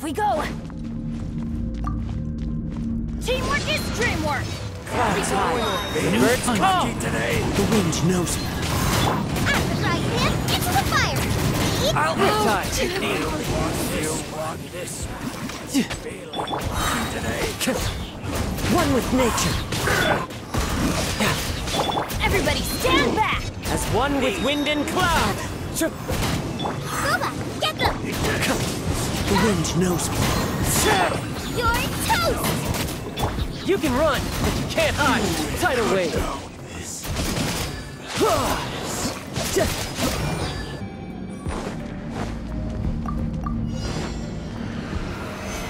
Off we go! Teamwork is dreamwork! Clouds high. The Birds call. today. The wind knows me. At the right hand, into the fire! Eat I'll have time. One with nature. Everybody stand back! As one with wind and cloud. Guoba, get them! The wind knows me. You're toast! You can run, but you can't hide. Tidal wave.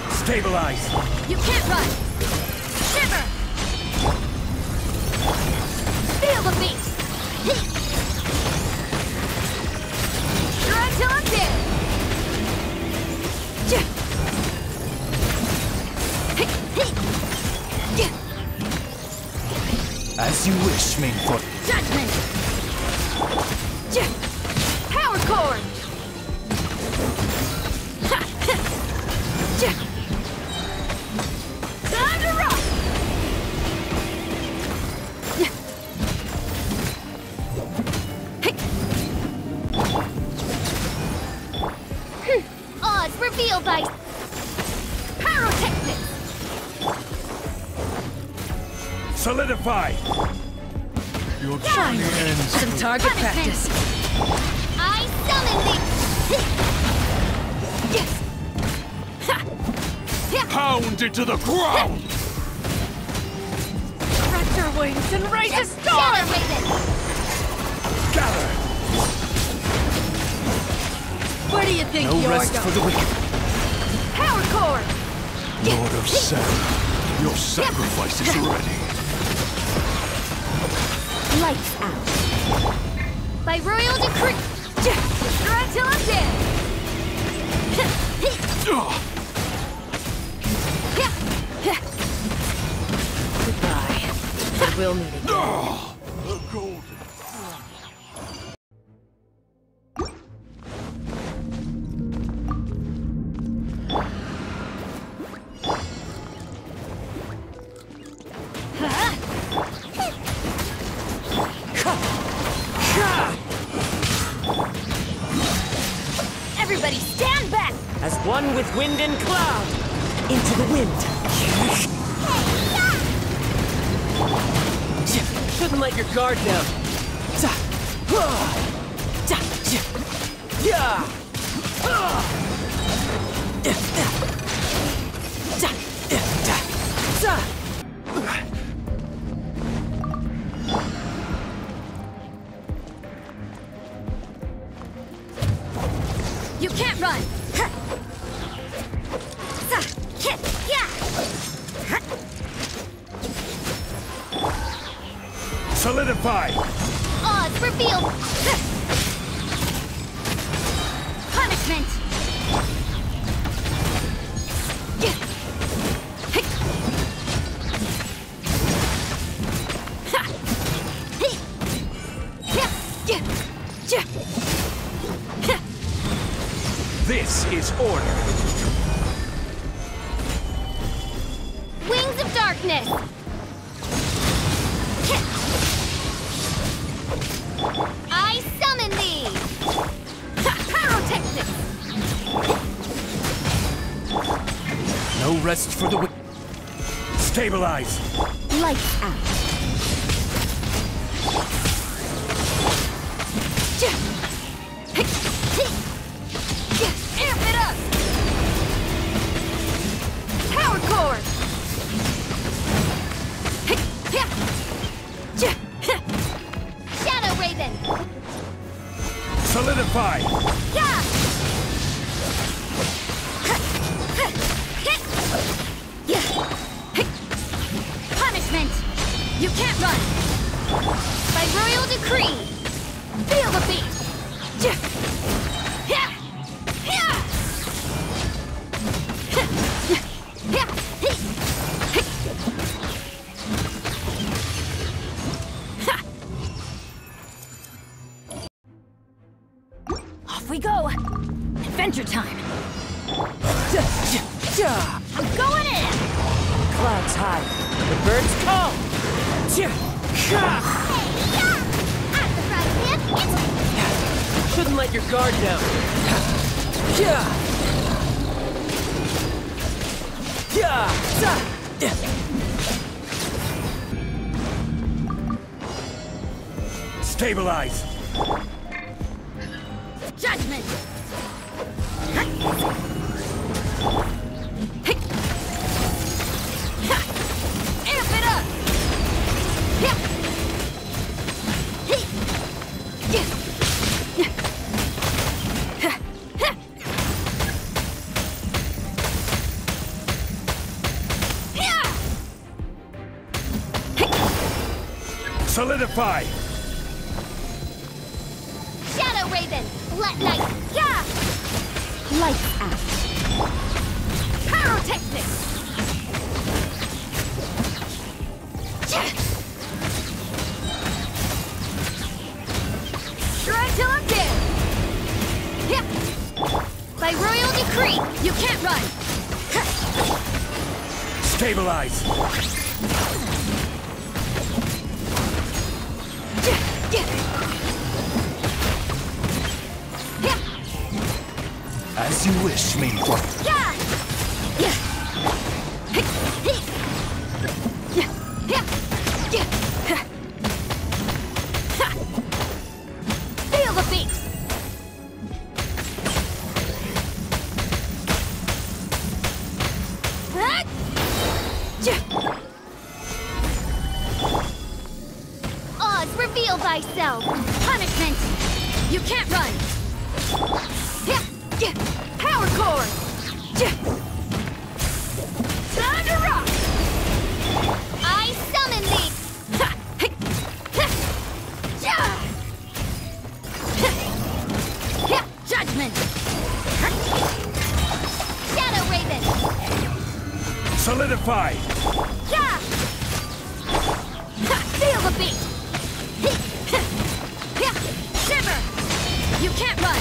Stabilize. You can't run! Shiver! Feel the beat! Try till I'm dead! As you wish, main foot. Judgment! Power. Hey. Hmm. Solidify. Your journey ends. Some target practice. I summon thee! Yes! Ha! Yeah. Pound into the ground. Stretch your wings and raise a storm! Shadow Raven! Gather. Where do you think No you're rest going? for the wicked. Power chord! Lord of Sand, your sacrifice is ready. Lights out. By royal decree! Try till I'm dead! Goodbye. But we'll meet again. The golden. One with wind and cloud. Into the wind. Shouldn't let your guard down. You can't run! Solidify. Odds revealed! Punishment! This is order. Darkness! I summon thee! Pyrotechnics! No rest for the wicked. Stabilize. Lights out. I'm going in! Clouds high, the birds call. Hey, yeah! At the right hip, it's Shouldn't let your guard down. Stabilize! Judgment! Amp Solidify! Shadow Raven! Let light! Yeah! Lights out! Pyrotechnics! Try till I'm dead! Yeah. By royal decree, you can't run! Stabilize! You wish. Yeah! Yeah! Feel the beat! Reveal thyself! Punishment! You can't run! Yeah! Yeah! Power chord! Yeah! Time to rock! I summon thee! Ha! Hey! Ha! Yeah! Judgment! Shadow Raven! Solidify! Yeah! Feel the beat! Hey! Shiver! You can't run!